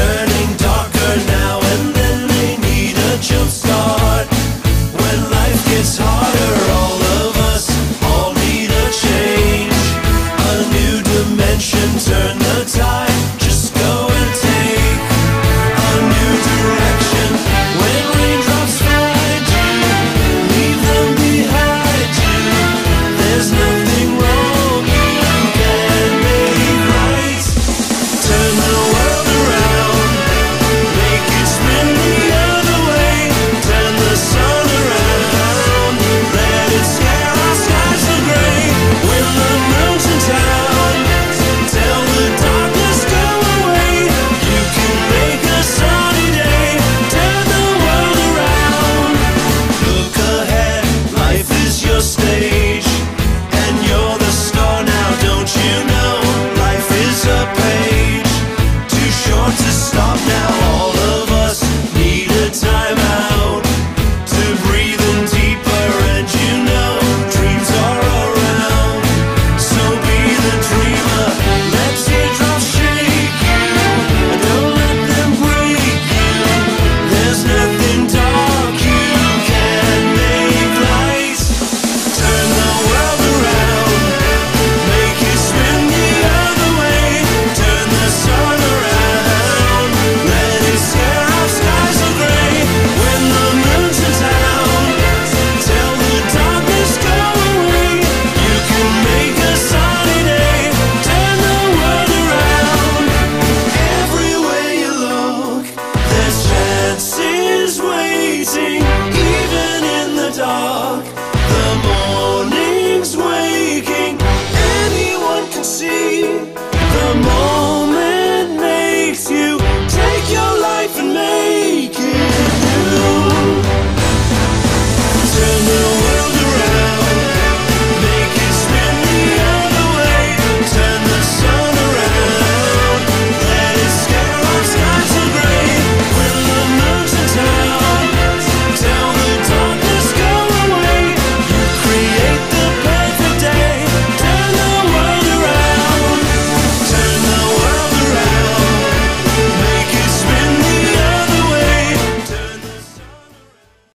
turn